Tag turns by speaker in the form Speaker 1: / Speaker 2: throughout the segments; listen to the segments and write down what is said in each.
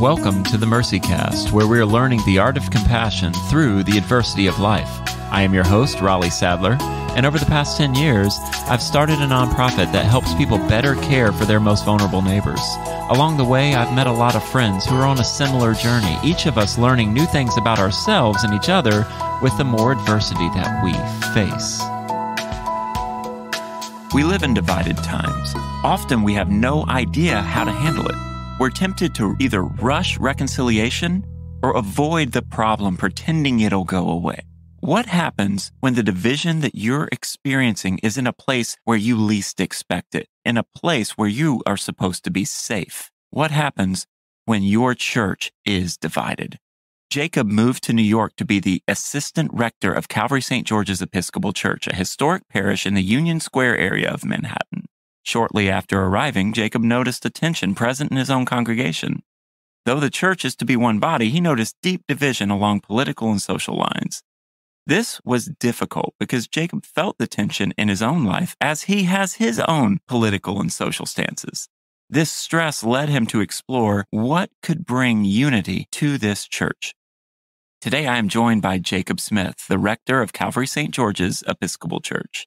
Speaker 1: Welcome to the Mercy Cast, where we are learning the art of compassion through the adversity of life. I am your host, Raleigh Sadler, and over the past 10 years, I've started a nonprofit that helps people better care for their most vulnerable neighbors. Along the way, I've met a lot of friends who are on a similar journey, each of us learning new things about ourselves and each other with the more adversity that we face. We live in divided times. Often we have no idea how to handle it we're tempted to either rush reconciliation or avoid the problem pretending it'll go away. What happens when the division that you're experiencing is in a place where you least expect it, in a place where you are supposed to be safe? What happens when your church is divided? Jacob moved to New York to be the assistant rector of Calvary St. George's Episcopal Church, a historic parish in the Union Square area of Manhattan. Shortly after arriving, Jacob noticed a tension present in his own congregation. Though the church is to be one body, he noticed deep division along political and social lines. This was difficult because Jacob felt the tension in his own life as he has his own political and social stances. This stress led him to explore what could bring unity to this church. Today I am joined by Jacob Smith, the rector of Calvary St. George's Episcopal Church.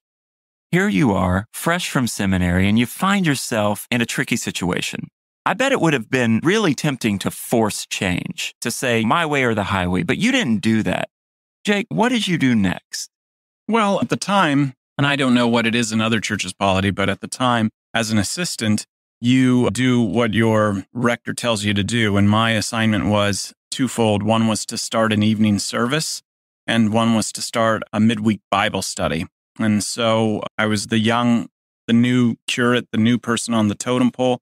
Speaker 1: Here you are, fresh from seminary, and you find yourself in a tricky situation. I bet it would have been really tempting to force change, to say my way or the highway, but you didn't do that. Jake, what did you do next?
Speaker 2: Well, at the time, and I don't know what it is in other churches' polity, but at the time, as an assistant, you do what your rector tells you to do. And my assignment was twofold. One was to start an evening service, and one was to start a midweek Bible study. And so I was the young, the new curate, the new person on the totem pole.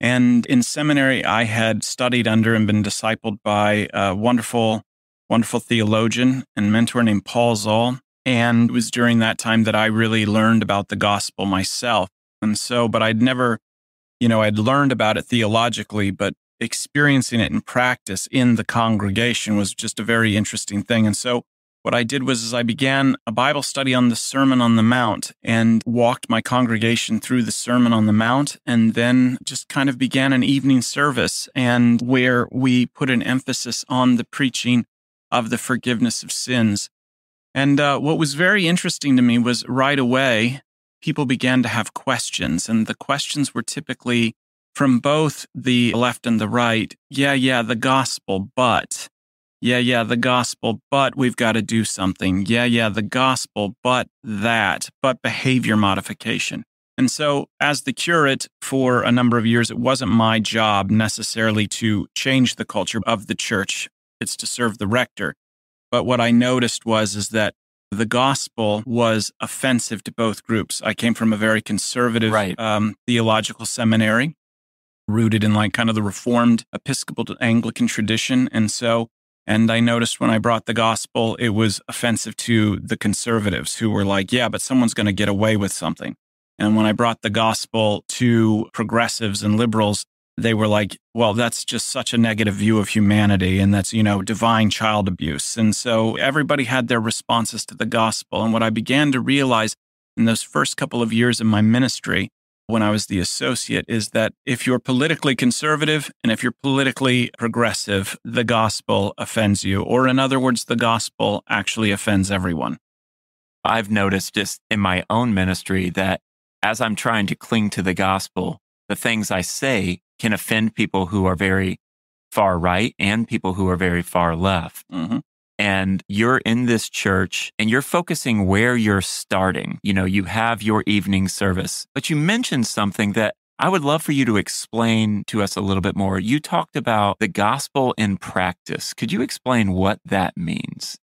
Speaker 2: And in seminary, I had studied under and been discipled by a wonderful, wonderful theologian and mentor named Paul Zahl. And it was during that time that I really learned about the gospel myself. And so, but I'd never, you know, I'd learned about it theologically, but experiencing it in practice in the congregation was just a very interesting thing. And so what I did was I began a Bible study on the Sermon on the Mount and walked my congregation through the Sermon on the Mount and then just kind of began an evening service and where we put an emphasis on the preaching of the forgiveness of sins. And uh, what was very interesting to me was right away, people began to have questions and the questions were typically from both the left and the right. Yeah, yeah, the gospel, but yeah, yeah, the gospel, but we've got to do something. Yeah, yeah, the gospel, but that, but behavior modification. And so, as the curate for a number of years, it wasn't my job necessarily to change the culture of the church. It's to serve the rector. But what I noticed was is that the gospel was offensive to both groups. I came from a very conservative
Speaker 1: right.
Speaker 2: um, theological seminary, rooted in like kind of the Reformed Episcopal Anglican tradition, and so and I noticed when I brought the gospel, it was offensive to the conservatives who were like, yeah, but someone's going to get away with something. And when I brought the gospel to progressives and liberals, they were like, well, that's just such a negative view of humanity. And that's, you know, divine child abuse. And so everybody had their responses to the gospel. And what I began to realize in those first couple of years of my ministry when I was the associate is that if you're politically conservative and if you're politically progressive, the gospel offends you. Or, in other words, the gospel actually offends everyone.
Speaker 1: I've noticed just in my own ministry that as I'm trying to cling to the gospel, the things I say can offend people who are very far right and people who are very far left.
Speaker 2: Mm-hmm
Speaker 1: and you're in this church and you're focusing where you're starting. You know, you have your evening service, but you mentioned something that I would love for you to explain to us a little bit more. You talked about the gospel in practice. Could you explain what that means?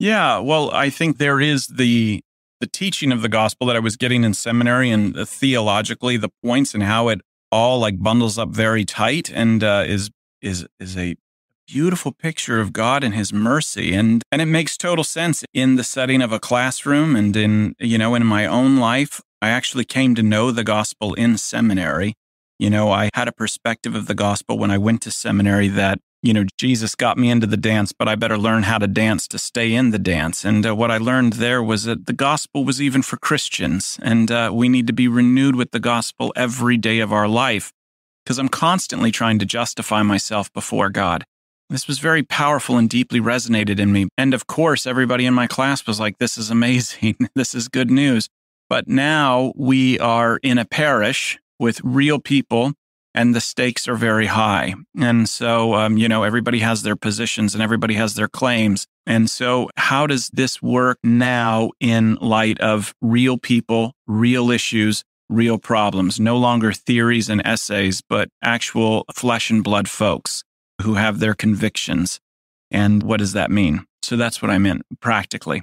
Speaker 2: Yeah, well, I think there is the the teaching of the gospel that I was getting in seminary and uh, theologically the points and how it all like bundles up very tight and uh, is is is a beautiful picture of God and his mercy and and it makes total sense in the setting of a classroom and in you know in my own life I actually came to know the gospel in seminary you know I had a perspective of the gospel when I went to seminary that you know, Jesus got me into the dance, but I better learn how to dance to stay in the dance. And uh, what I learned there was that the gospel was even for Christians, and uh, we need to be renewed with the gospel every day of our life because I'm constantly trying to justify myself before God. This was very powerful and deeply resonated in me. And of course, everybody in my class was like, this is amazing. this is good news. But now we are in a parish with real people and the stakes are very high. And so, um, you know, everybody has their positions and everybody has their claims. And so, how does this work now in light of real people, real issues, real problems? No longer theories and essays, but actual flesh and blood folks who have their convictions. And what does that mean? So, that's what I meant practically.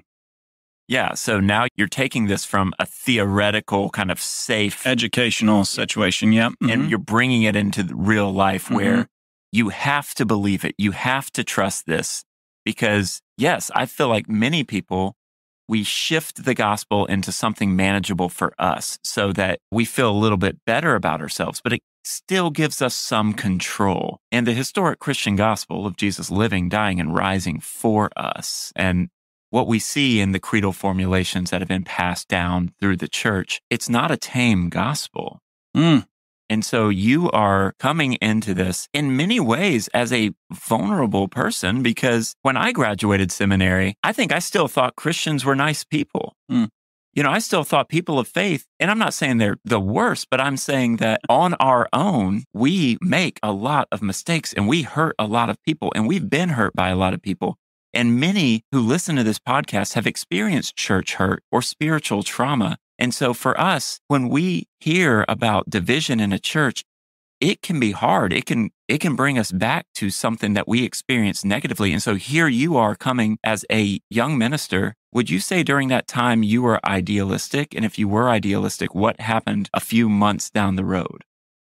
Speaker 1: Yeah. So now you're taking this from a theoretical kind of safe
Speaker 2: educational situation. Yep.
Speaker 1: Mm-hmm. And you're bringing it into real life mm-hmm. where you have to believe it. You have to trust this because, yes, I feel like many people, we shift the gospel into something manageable for us so that we feel a little bit better about ourselves, but it still gives us some control. And the historic Christian gospel of Jesus living, dying, and rising for us and what we see in the creedal formulations that have been passed down through the church, it's not a tame gospel.
Speaker 2: Mm.
Speaker 1: And so you are coming into this in many ways as a vulnerable person because when I graduated seminary, I think I still thought Christians were nice people.
Speaker 2: Mm.
Speaker 1: You know, I still thought people of faith, and I'm not saying they're the worst, but I'm saying that on our own, we make a lot of mistakes and we hurt a lot of people and we've been hurt by a lot of people. And many who listen to this podcast have experienced church hurt or spiritual trauma. And so for us, when we hear about division in a church, it can be hard. It can it can bring us back to something that we experienced negatively. And so here you are coming as a young minister. Would you say during that time you were idealistic? And if you were idealistic, what happened a few months down the road?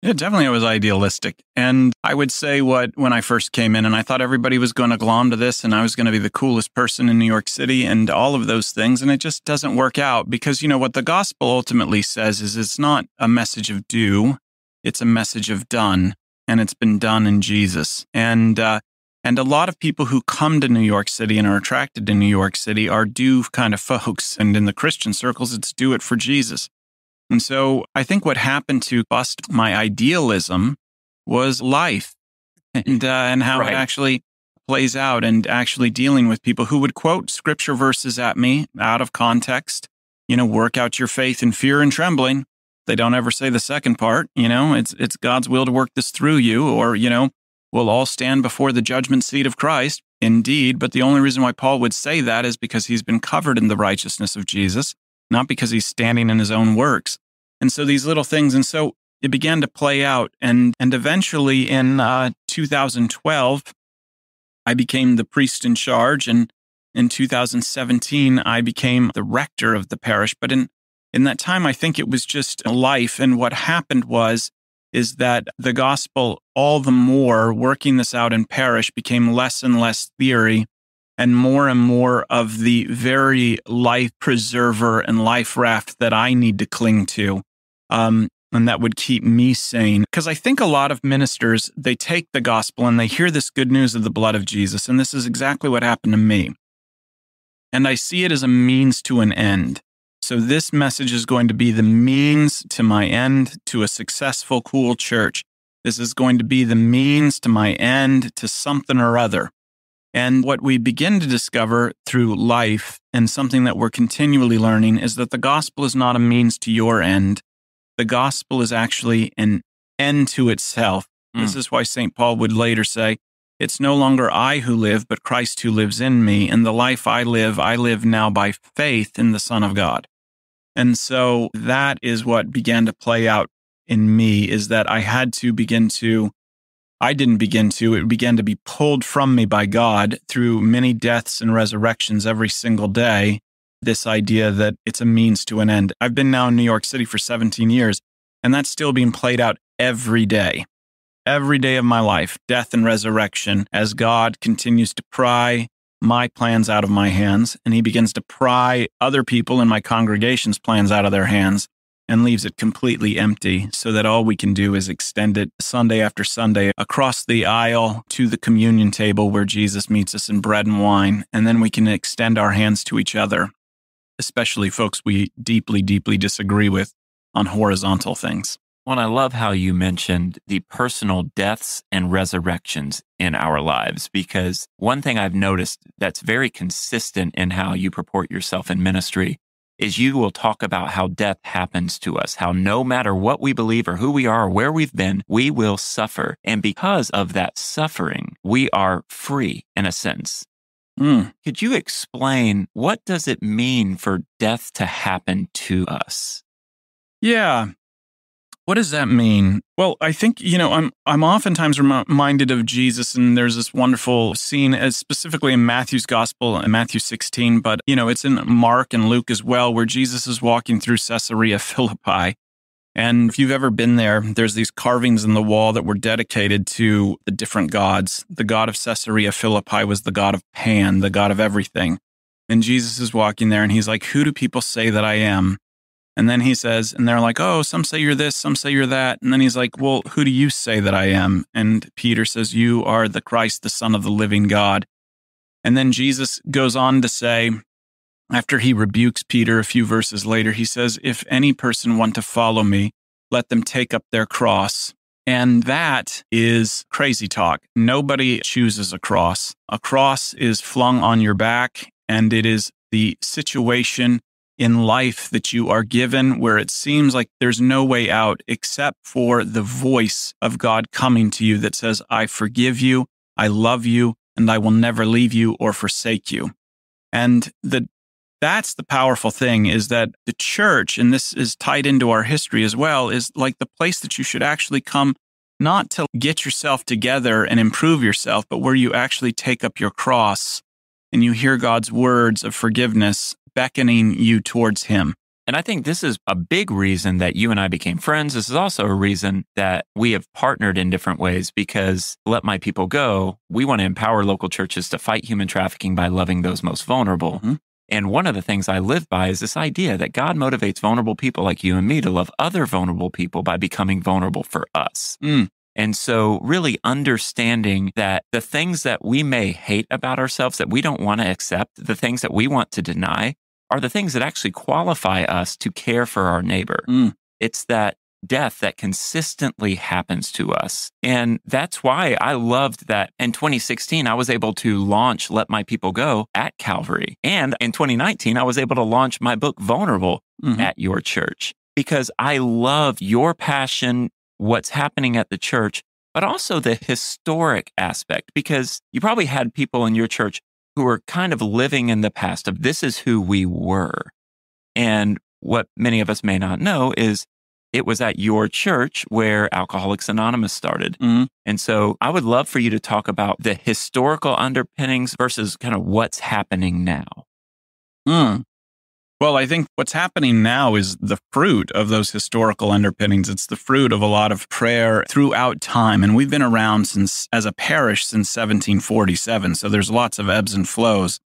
Speaker 2: Yeah, definitely it was idealistic. And I would say what when I first came in and I thought everybody was going to glom to this and I was going to be the coolest person in New York City and all of those things. And it just doesn't work out because, you know, what the gospel ultimately says is it's not a message of do, it's a message of done. And it's been done in Jesus. And, uh, and a lot of people who come to New York City and are attracted to New York City are do kind of folks. And in the Christian circles, it's do it for Jesus. And so I think what happened to bust my idealism was life and, uh, and how right. it actually plays out and actually dealing with people who would quote scripture verses at me out of context. You know, work out your faith in fear and trembling. They don't ever say the second part. You know, it's it's God's will to work this through you, or you know, we'll all stand before the judgment seat of Christ. Indeed, but the only reason why Paul would say that is because he's been covered in the righteousness of Jesus, not because he's standing in his own works. And so these little things, and so it began to play out. And, and eventually in uh, 2012, I became the priest in charge. And in 2017, I became the rector of the parish. But in, in that time, I think it was just life. And what happened was, is that the gospel, all the more working this out in parish, became less and less theory and more and more of the very life preserver and life raft that I need to cling to um, and that would keep me sane. Because I think a lot of ministers, they take the gospel and they hear this good news of the blood of Jesus. And this is exactly what happened to me. And I see it as a means to an end. So this message is going to be the means to my end to a successful, cool church. This is going to be the means to my end to something or other. And what we begin to discover through life and something that we're continually learning is that the gospel is not a means to your end the gospel is actually an end to itself. Mm. This is why St. Paul would later say, It's no longer I who live, but Christ who lives in me. And the life I live, I live now by faith in the Son of God. And so that is what began to play out in me is that I had to begin to, I didn't begin to, it began to be pulled from me by God through many deaths and resurrections every single day this idea that it's a means to an end. I've been now in New York City for 17 years, and that's still being played out every day. Every day of my life, death and resurrection, as God continues to pry my plans out of my hands, and He begins to pry other people in my congregation's plans out of their hands. and leaves it completely empty so that all we can do is extend it Sunday after Sunday across the aisle to the communion table where Jesus meets us in bread and wine. And then we can extend our hands to each other, especially folks we deeply, deeply disagree with on horizontal things.
Speaker 1: Well, I love how you mentioned the personal deaths and resurrections in our lives, because one thing I've noticed that's very consistent in how you purport yourself in ministry is you will talk about how death happens to us, how no matter what we believe or who we are or where we've been, we will suffer. And because of that suffering, we are free in a sense.
Speaker 2: Mm.
Speaker 1: Could you explain what does it mean for death to happen to us?
Speaker 2: Yeah. What does that mean? Well, I think you know I'm I'm oftentimes reminded of Jesus, and there's this wonderful scene, as specifically in Matthew's Gospel, in Matthew 16, but you know it's in Mark and Luke as well, where Jesus is walking through Caesarea Philippi, and if you've ever been there, there's these carvings in the wall that were dedicated to the different gods. The god of Caesarea Philippi was the god of Pan, the god of everything, and Jesus is walking there, and he's like, "Who do people say that I am?" And then he says, and they're like, oh, some say you're this, some say you're that. And then he's like, well, who do you say that I am? And Peter says, you are the Christ, the Son of the living God. And then Jesus goes on to say, after he rebukes Peter a few verses later, he says, if any person want to follow me, let them take up their cross. And that is crazy talk. Nobody chooses a cross. A cross is flung on your back, and it is the situation in life that you are given where it seems like there's no way out except for the voice of God coming to you that says, I forgive you, I love you, and I will never leave you or forsake you. And the that's the powerful thing is that the church, and this is tied into our history as well, is like the place that you should actually come not to get yourself together and improve yourself, but where you actually take up your cross and you hear God's words of forgiveness beckoning you towards Him.
Speaker 1: And I think this is a big reason that you and I became friends. This is also a reason that we have partnered in different ways because Let My People Go, we want to empower local churches to fight human trafficking by loving those most vulnerable. Mm-hmm. And one of the things I live by is this idea that God motivates vulnerable people like you and me to love other vulnerable people by becoming vulnerable for us.
Speaker 2: Mm.
Speaker 1: And so, really understanding that the things that we may hate about ourselves, that we don't want to accept, the things that we want to deny, are the things that actually qualify us to care for our neighbor.
Speaker 2: Mm.
Speaker 1: It's that death that consistently happens to us. And that's why I loved that in 2016, I was able to launch Let My People Go at Calvary. And in 2019, I was able to launch my book, Vulnerable, mm-hmm. at your church because I love your passion, what's happening at the church, but also the historic aspect because you probably had people in your church who are kind of living in the past of this is who we were. And what many of us may not know is it was at your church where Alcoholics Anonymous started.
Speaker 2: Mm-hmm.
Speaker 1: And so I would love for you to talk about the historical underpinnings versus kind of what's happening now.
Speaker 2: Mm. Well, I think what's happening now is the fruit of those historical underpinnings. It's the fruit of a lot of prayer throughout time. And we've been around since, as a parish, since 1747. So there's lots of ebbs and flows.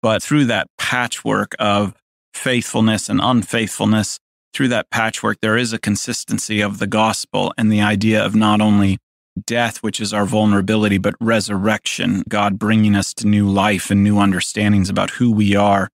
Speaker 2: But through that patchwork of faithfulness and unfaithfulness, through that patchwork, there is a consistency of the gospel and the idea of not only death, which is our vulnerability, but resurrection, God bringing us to new life and new understandings about who we are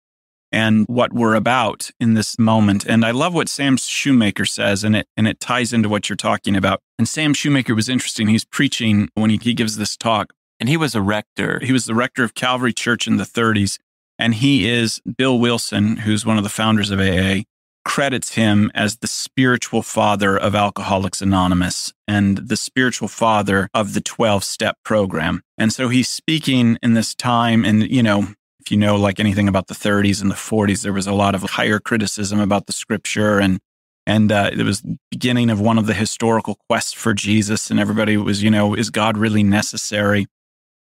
Speaker 2: and what we're about in this moment. And I love what Sam Shoemaker says, and it and it ties into what you're talking about. And Sam Shoemaker was interesting. He's preaching when he, he gives this talk.
Speaker 1: And he was a rector.
Speaker 2: He was the rector of Calvary Church in the 30s. And he is Bill Wilson, who's one of the founders of AA, credits him as the spiritual father of Alcoholics Anonymous and the spiritual father of the 12 step program. And so he's speaking in this time, and, you know, if you know like anything about the 30s and the 40s, there was a lot of higher criticism about the scripture and and uh, it was beginning of one of the historical quests for Jesus, and everybody was, you know, is God really necessary?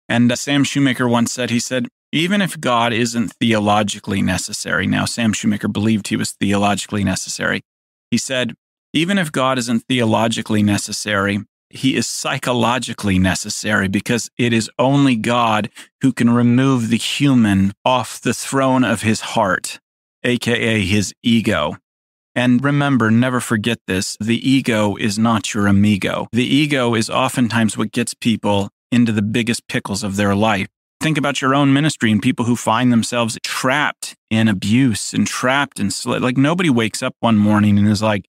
Speaker 2: And uh, Sam Shoemaker once said, he said, even if God isn't theologically necessary, now Sam Shoemaker believed he was theologically necessary. He said, even if God isn't theologically necessary, he is psychologically necessary because it is only God who can remove the human off the throne of his heart, aka his ego. And remember, never forget this the ego is not your amigo. The ego is oftentimes what gets people into the biggest pickles of their life. Think about your own ministry and people who find themselves trapped in abuse and trapped in sl- like nobody wakes up one morning and is like,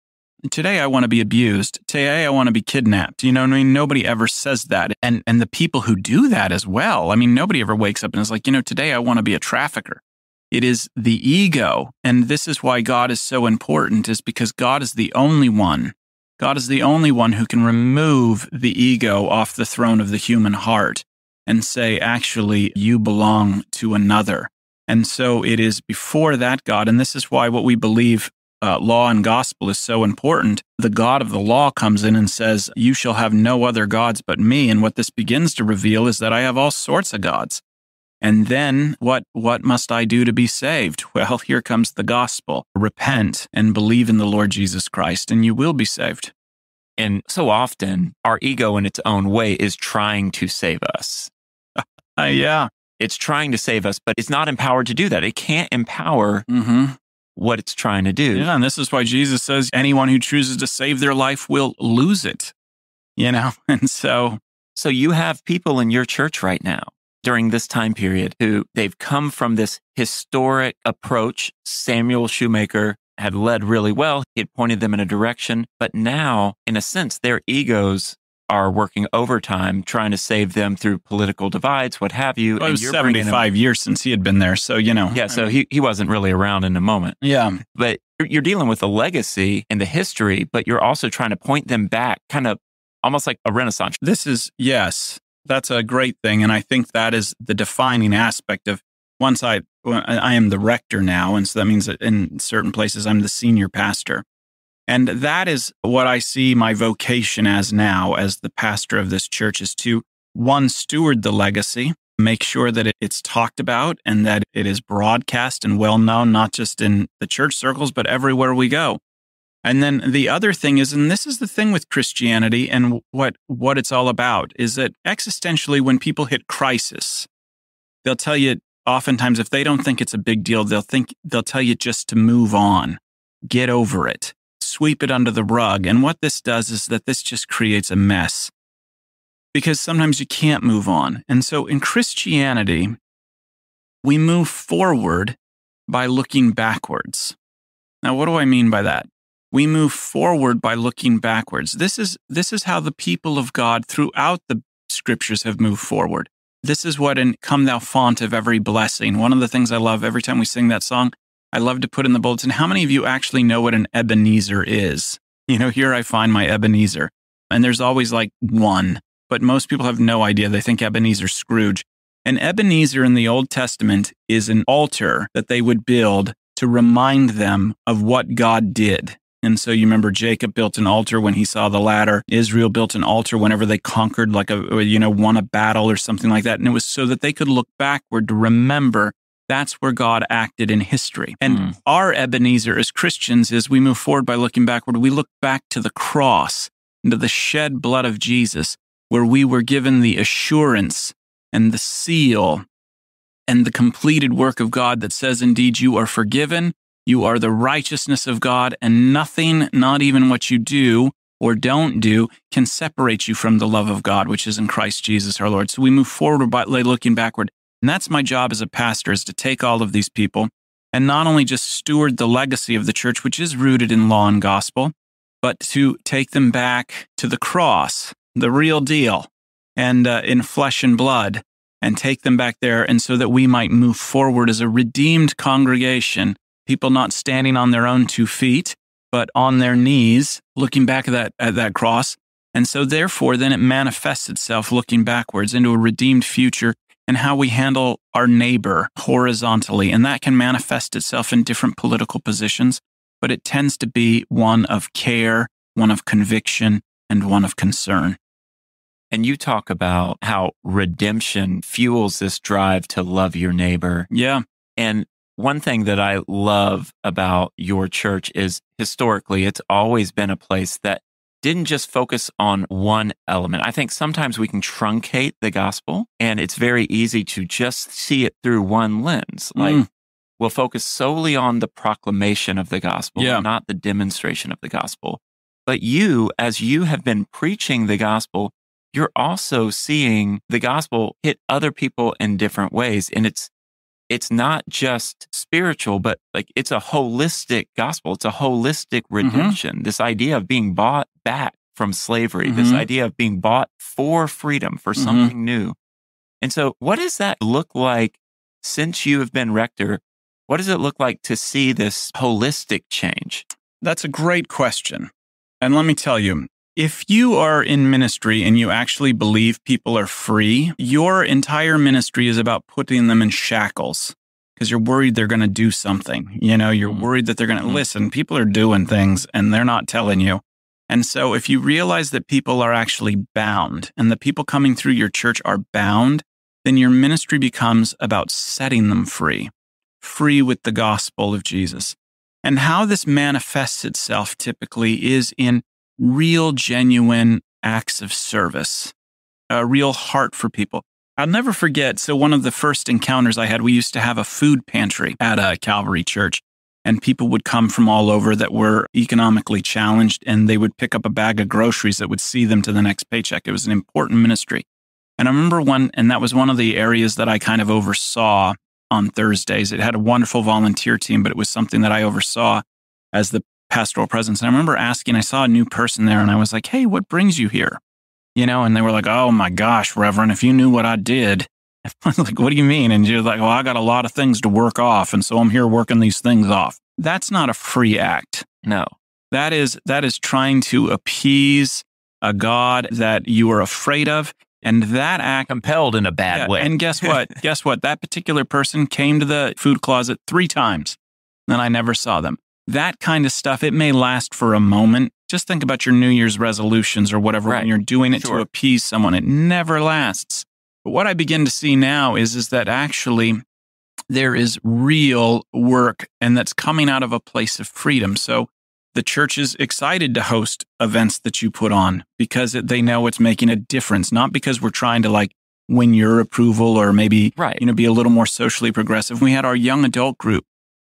Speaker 2: today I want to be abused. Today I want to be kidnapped. You know what I mean? Nobody ever says that. And and the people who do that as well. I mean, nobody ever wakes up and is like, you know, today I want to be a trafficker. It is the ego. And this is why God is so important, is because God is the only one. God is the only one who can remove the ego off the throne of the human heart and say, actually, you belong to another. And so it is before that God, and this is why what we believe uh, law and gospel is so important. The God of the law comes in and says, You shall have no other gods but me. And what this begins to reveal is that I have all sorts of gods. And then what, what must I do to be saved? Well, here comes the gospel. Repent and believe in the Lord Jesus Christ, and you will be saved.
Speaker 1: And so often, our ego in its own way is trying to save us.
Speaker 2: Uh, yeah.
Speaker 1: It's trying to save us, but it's not empowered to do that. It can't empower
Speaker 2: Mm-hmm.
Speaker 1: What it's trying to do.
Speaker 2: Yeah. And this is why Jesus says anyone who chooses to save their life will lose it. You know? And so,
Speaker 1: So you have people in your church right now during this time period who they've come from this historic approach. Samuel Shoemaker had led really well. He had pointed them in a direction, but now, in a sense, their egos are working overtime trying to save them through political divides, what have you.
Speaker 2: well, it
Speaker 1: and
Speaker 2: was
Speaker 1: you're bringing them-
Speaker 2: 75 years since he had been there. So, you know.
Speaker 1: Yeah, so he, he wasn't really around in a moment.
Speaker 2: yeah.
Speaker 1: But you're- dealing with the legacy and the history, but you're also trying to point them back, kind of almost like a renaissance.
Speaker 2: This is, yes, that's a great thing. And I think that is the defining aspect of once I, I I am the rector now. And so that means that in certain places I'm the senior pastor. And that is what I see my vocation as now, as the pastor of this church, is to one, steward the legacy, make sure that it's talked about and that it is broadcast and well known, not just in the church circles, but everywhere we go. And then the other thing is, and this is the thing with Christianity and what, what it's all about, is that existentially, when people hit crisis, they'll tell you oftentimes if they don't think it's a big deal, they'll think they'll tell you just to move on, get over it, sweep it under the rug. And what this does is that this just creates a mess because sometimes you can't move on. And so in Christianity, we move forward by looking backwards. Now, what do I mean by that? we move forward by looking backwards. This is, this is how the people of God throughout the scriptures have moved forward. This is what in Come Thou Font of Every Blessing. One of the things I love every time we sing that song, I love to put in the bulletin. How many of you actually know what an Ebenezer is? You know, here I find my Ebenezer. And there's always like one, but most people have no idea. They think Ebenezer Scrooge. An Ebenezer in the Old Testament is an altar that they would build to remind them of what God did. And so you remember Jacob built an altar when he saw the ladder. Israel built an altar whenever they conquered, like a, you know, won a battle or something like that. And it was so that they could look backward to remember that's where God acted in history. And
Speaker 1: Mm.
Speaker 2: our Ebenezer as Christians is we move forward by looking backward. We look back to the cross, into the shed blood of Jesus, where we were given the assurance and the seal and the completed work of God that says, indeed, you are forgiven. You are the righteousness of God, and nothing, not even what you do or don't do, can separate you from the love of God, which is in Christ Jesus our Lord. So we move forward by looking backward. And that's my job as a pastor is to take all of these people and not only just steward the legacy of the church, which is rooted in law and gospel, but to take them back to the cross, the real deal, and uh, in flesh and blood, and take them back there, and so that we might move forward as a redeemed congregation, people not standing on their own two feet, but on their knees, looking back at that at that cross. And so, therefore, then it manifests itself looking backwards into a redeemed future and how we handle our neighbor horizontally. And that can manifest itself in different political positions, but it tends to be one of care, one of conviction, and one of concern.
Speaker 1: And you talk about how redemption fuels this drive to love your neighbor.
Speaker 2: Yeah.
Speaker 1: And one thing that I love about your church is historically, it's always been a place that didn't just focus on one element. I think sometimes we can truncate the gospel and it's very easy to just see it through one lens. Like,
Speaker 2: Mm.
Speaker 1: will focus solely on the proclamation of the gospel,
Speaker 2: Yeah.
Speaker 1: not the demonstration of the gospel. But you, as you have been preaching the gospel, you're also seeing the gospel hit other people in different ways. And it's it's not just spiritual, but like it's a holistic gospel. It's a holistic redemption. This idea of being bought back from slavery, this
Speaker 2: Mhm.
Speaker 1: idea of being bought for freedom, for
Speaker 2: Mhm.
Speaker 1: something new. And so, what does that look like since you have been rector? What does it look like to see this holistic change?
Speaker 2: That's a great question. And let me tell you, if you are in ministry and you actually believe people are free, your entire ministry is about putting them in shackles because you're worried they're going to do something. You know, you're
Speaker 1: Mhm.
Speaker 2: worried that they're going to
Speaker 1: Mhm.
Speaker 2: listen. People are doing things and they're not telling you. And so if you realize that people are actually bound and the people coming through your church are bound, then your ministry becomes about setting them free, free with the gospel of Jesus. And how this manifests itself typically is in real, genuine acts of service, a real heart for people. I'll never forget. So, one of the first encounters I had, we used to have a food pantry at a Calvary church, and people would come from all over that were economically challenged, and they would pick up a bag of groceries that would see them to the next paycheck. It was an important ministry. And I remember one, and that was one of the areas that I kind of oversaw on Thursdays. It had a wonderful volunteer team, but it was something that I oversaw as the pastoral presence. And I remember asking, I saw a new person there and I was like, hey, what brings you here? You know, and they were like, oh my gosh, Reverend, if you knew what I did. I was like, what do you mean? And you're like, well, I got a lot of things to work off. And so I'm here working these things off. That's not a free act.
Speaker 1: No.
Speaker 2: That is that is trying to appease a God that you are afraid of. And that act
Speaker 3: compelled in a bad
Speaker 2: yeah,
Speaker 3: way.
Speaker 2: And guess what? guess what? That particular person came to the food closet three times, and I never saw them. That kind of stuff, it may last for a moment. Just think about your New Year's resolutions or whatever
Speaker 1: Right.
Speaker 2: when you're doing it
Speaker 1: Sure.
Speaker 2: to appease someone. It never lasts. But what I begin to see now is, is that actually there is real work and that's coming out of a place of freedom. So the church is excited to host events that you put on because they know it's making a difference, not because we're trying to like win your approval or maybe
Speaker 1: Right.
Speaker 2: you know be a little more socially progressive. We had our young adult group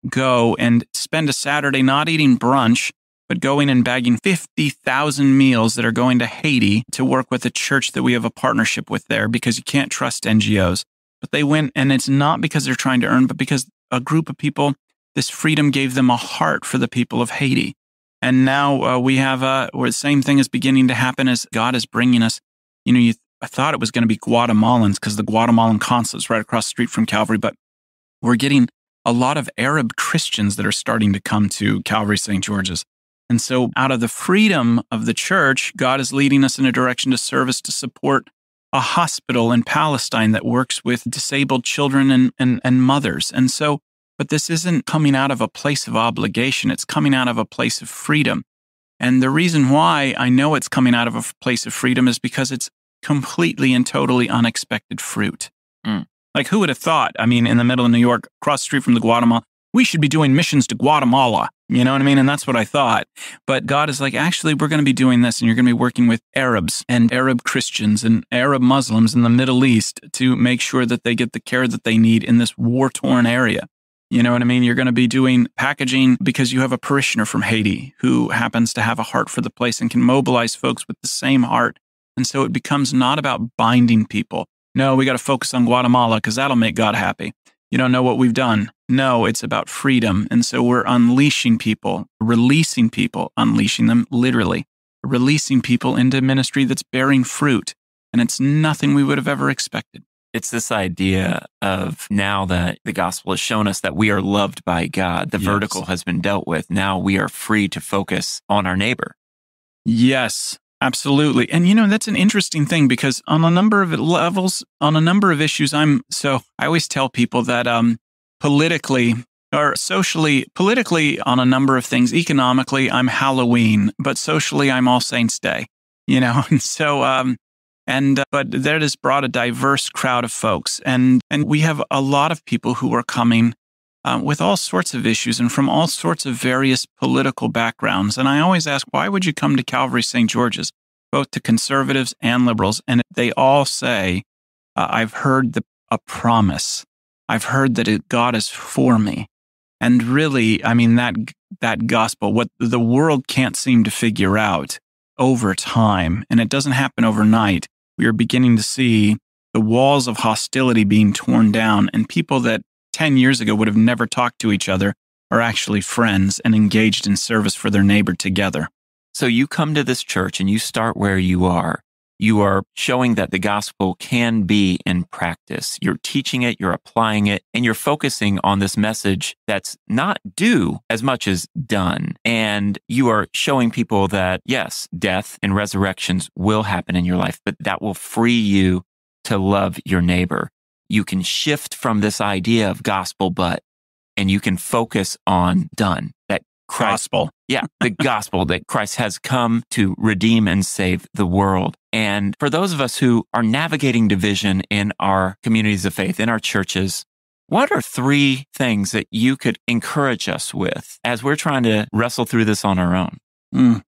Speaker 2: go and spend a Saturday not eating brunch, but going and bagging 50,000 meals that are going to Haiti to work with a church that we have a partnership with there because you can't trust NGOs. But they went, and it's not because they're trying to earn, but because a group of people, this freedom gave them a heart for the people of Haiti. And now uh, we have a, where the same thing is beginning to happen as God is bringing us. You know, you, I thought it was going to be Guatemalans because the Guatemalan consulate's right across the street from Calvary, but we're getting a lot of Arab Christians that are starting to come to Calvary St. George's. And so, out of the freedom of the church, God is leading us in a direction to service to support a hospital in Palestine that works with disabled children and, and, and mothers. And so, but this isn't coming out of a place of obligation, it's coming out of a place of freedom. And the reason why I know it's coming out of a place of freedom is because it's completely and totally unexpected fruit.
Speaker 1: Mm.
Speaker 2: Like, who would have thought? I mean, in the middle of New York, across the street from the Guatemala, we should be doing missions to Guatemala. You know what I mean? And that's what I thought. But God is like, actually, we're going to be doing this, and you're going to be working with Arabs and Arab Christians and Arab Muslims in the Middle East to make sure that they get the care that they need in this war torn area. You know what I mean? You're going to be doing packaging because you have a parishioner from Haiti who happens to have a heart for the place and can mobilize folks with the same heart. And so it becomes not about binding people. No, we got to focus on Guatemala because that'll make God happy. You don't know what we've done. No, it's about freedom. And so we're unleashing people, releasing people, unleashing them literally, releasing people into ministry that's bearing fruit. And it's nothing we would have ever expected.
Speaker 1: It's this idea of now that the gospel has shown us that we are loved by God, the
Speaker 2: Yes.
Speaker 1: vertical has been dealt with. Now we are free to focus on our neighbor.
Speaker 2: Yes, absolutely. And you know, that's an interesting thing because on a number of levels, on a number of issues, I'm so I always tell people that um politically or socially, politically on a number of things, economically, I'm Halloween, but socially I'm All Saints Day. You know, and so um and uh, but that has brought a diverse crowd of folks and and we have a lot of people who are coming uh, with all sorts of issues and from all sorts of various political backgrounds. And I always ask, why would you come to Calvary St. George's, both to conservatives and liberals? And they all say, uh, I've heard the, a promise. I've heard that it, God is for me. And really, I mean, that, that gospel, what the world can't seem to figure out over time, and it doesn't happen overnight, we are beginning to see the walls of hostility being torn down, and people that 10 years ago would have never talked to each other are actually friends and engaged in service for their neighbor together.
Speaker 1: So you come to this church and you start where you are you are showing that the gospel can be in practice. You're teaching it, you're applying it, and you're focusing on this message that's not do as much as done. And you are showing people that yes, death and resurrections will happen in your life, but that will free you to love your neighbor. You can shift from this idea of gospel, but, and you can focus on done. That
Speaker 2: Christ, gospel.
Speaker 1: Yeah, the gospel that Christ has come to redeem and save the world. And for those of us who are navigating division in our communities of faith, in our churches, what are three things that you could encourage us with as we're trying to wrestle through this on our own?
Speaker 2: Mm.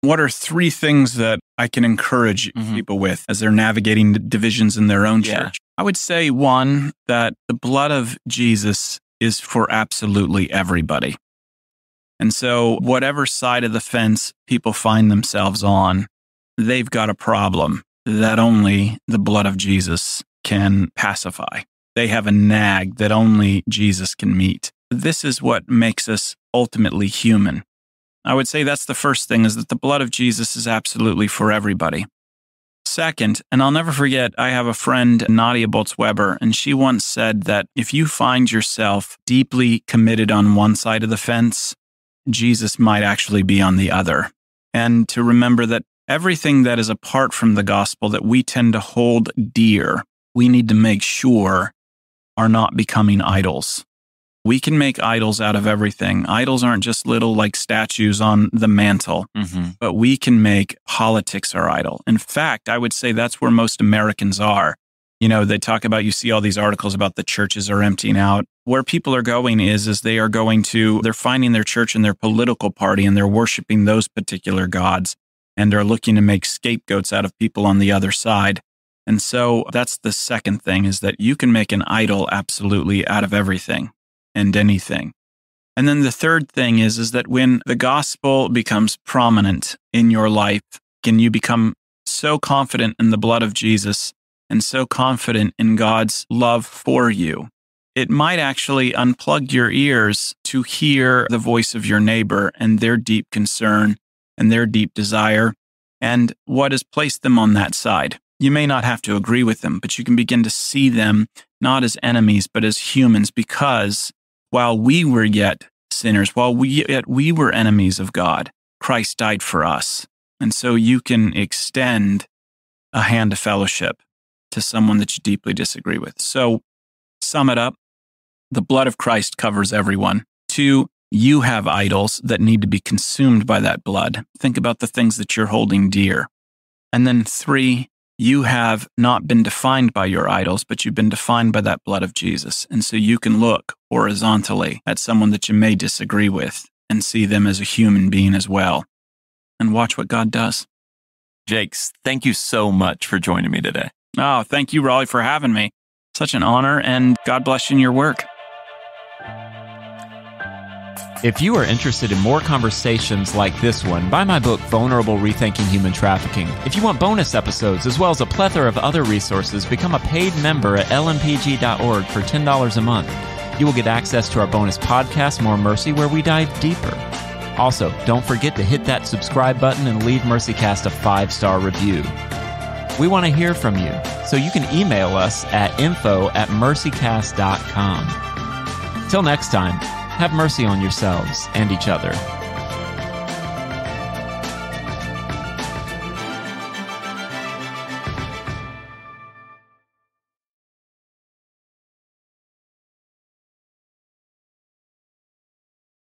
Speaker 2: What are three things that I can encourage mm-hmm. people with as they're navigating divisions in their own yeah. church? I would say one, that the blood of Jesus is for absolutely everybody. And so, whatever side of the fence people find themselves on, they've got a problem that only the blood of Jesus can pacify. They have a nag that only Jesus can meet. This is what makes us ultimately human. I would say that's the first thing is that the blood of Jesus is absolutely for everybody. Second, and I'll never forget, I have a friend, Nadia Bolz-Weber, and she once said that if you find yourself deeply committed on one side of the fence, Jesus might actually be on the other. And to remember that everything that is apart from the gospel that we tend to hold dear, we need to make sure are not becoming idols. We can make idols out of everything. Idols aren't just little like statues on the mantle, mm-hmm. but we can make politics our idol. In fact, I would say that's where most Americans are you know they talk about you see all these articles about the churches are emptying out where people are going is is they are going to they're finding their church and their political party and they're worshiping those particular gods and they're looking to make scapegoats out of people on the other side and so that's the second thing is that you can make an idol absolutely out of everything and anything and then the third thing is is that when the gospel becomes prominent in your life can you become so confident in the blood of Jesus and so confident in God's love for you. It might actually unplug your ears to hear the voice of your neighbor and their deep concern and their deep desire and what has placed them on that side. You may not have to agree with them, but you can begin to see them not as enemies, but as humans because while we were yet sinners, while we yet we were enemies of God, Christ died for us. And so you can extend a hand of fellowship to someone that you deeply disagree with. So, sum it up the blood of Christ covers everyone. Two, you have idols that need to be consumed by that blood. Think about the things that you're holding dear. And then three, you have not been defined by your idols, but you've been defined by that blood of Jesus. And so you can look horizontally at someone that you may disagree with and see them as a human being as well. And watch what God does.
Speaker 1: Jakes, thank you so much for joining me today.
Speaker 2: Oh, thank you, Raleigh, for having me. Such an honor, and God bless you in your work.
Speaker 3: If you are interested in more conversations like this one, buy my book, Vulnerable Rethinking Human Trafficking. If you want bonus episodes as well as a plethora of other resources, become a paid member at lmpg.org for $10 a month. You will get access to our bonus podcast, More Mercy, where we dive deeper. Also, don't forget to hit that subscribe button and leave MercyCast a five star review. We want to hear from you, so you can email us at info at mercycast.com. Till next time, have mercy on yourselves and each other.